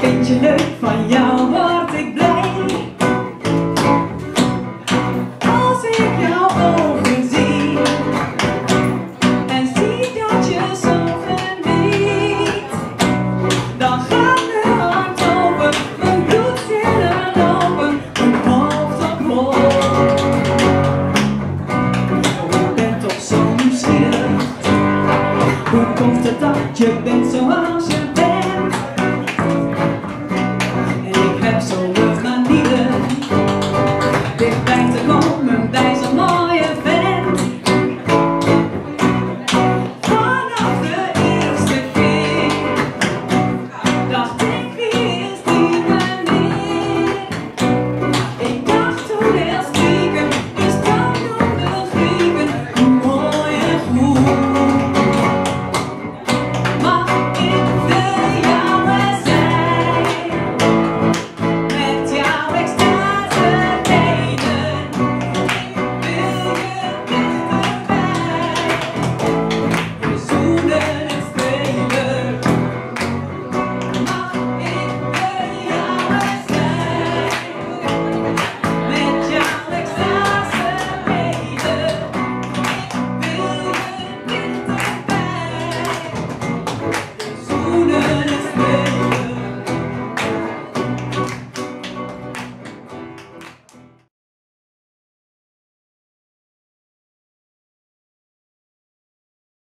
vind je leuk, van jou word ik blij. Als ik jou ogen zie en zie dat je zo geniet, dan gaat mijn hart open, mijn bloedcellen lopen, mijn hoofd omhoog. Ik ben toch zo nieuwsgierig, hoe komt het dat je bent zo je